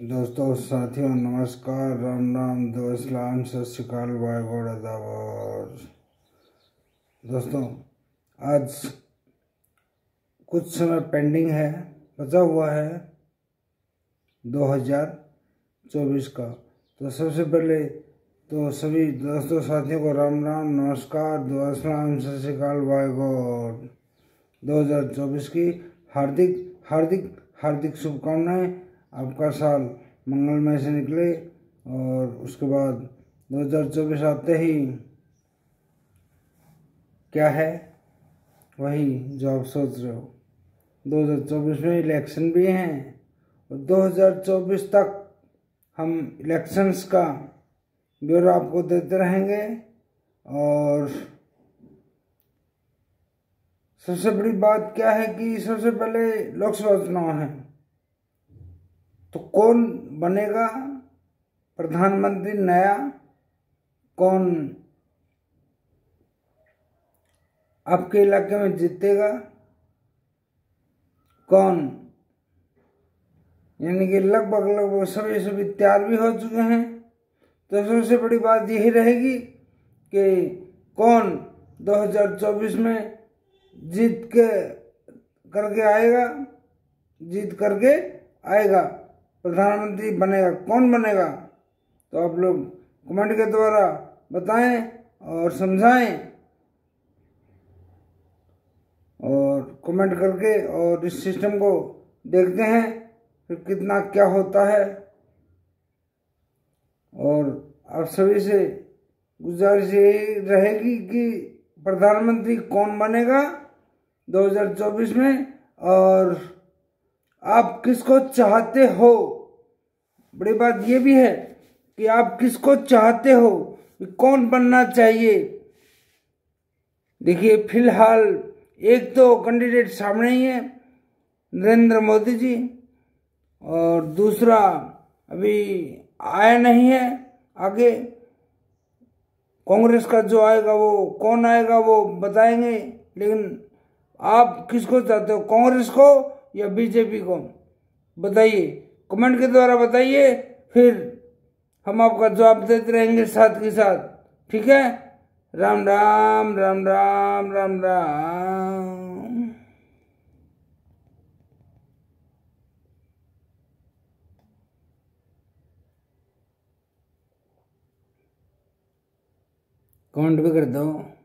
दोस्तों, साथियों, नमस्कार। राम राम दो इस्लाम सत श्रीकाल अदावर दोस्तों, आज कुछ समय पेंडिंग है, बचा हुआ है 2024 का। तो सबसे पहले तो सभी दोस्तों, साथियों को राम राम, नमस्कार। दो इस्लाम सत श्रीकाल वाय गौड़। 2024 की हार्दिक हार्दिक हार्दिक शुभकामनाएँ। आपका साल मंगलमय से निकले और उसके बाद 2024 आते ही क्या है? वही जो आप सोच रहे हो। 2024 में इलेक्शन भी हैं और 2024 तक हम इलेक्शंस का ब्यौरा आपको देते रहेंगे और सबसे बड़ी बात क्या है कि सबसे पहले लोकसभा चुनाव है। तो कौन बनेगा? प्रधानमंत्री नया कौन? आपके इलाके में जीतेगा? कौन? यानी कि लगभग लगभग सभी सभी तैयार भी हो चुके हैं। तो सबसे बड़ी बात यही रहेगी कि कौन 2024 में जीत के करके आएगा? जीत करके आएगा। प्रधानमंत्री बनेगा, कौन बनेगा? तो आप लोग कमेंट के द्वारा बताएँ और समझाएँ और कमेंट करके और इस सिस्टम को देखते हैं, फिर कितना क्या होता है। और आप सभी से गुजारिश यही रहेगी कि प्रधानमंत्री कौन बनेगा 2024 में और आप किसको चाहते हो? बड़ी बात यह भी है कि आप किसको चाहते हो कौन बनना चाहिए? देखिए, फ़िलहाल एक तो कैंडिडेट सामने ही है, नरेंद्र मोदी जी, और दूसरा अभी आया नहीं है आगे। कांग्रेस का जो आएगा वो कौन आएगा वो बताएँगे, लेकिन आप किसको चाहते हो, कांग्रेस को या बीजेपी को? बताइए। कमेंट के द्वारा बताइए, फिर हम आपका जवाब देते रहेंगे साथ के साथ। ठीक है? राम राम राम राम राम राम। कमेंट भी कर दो।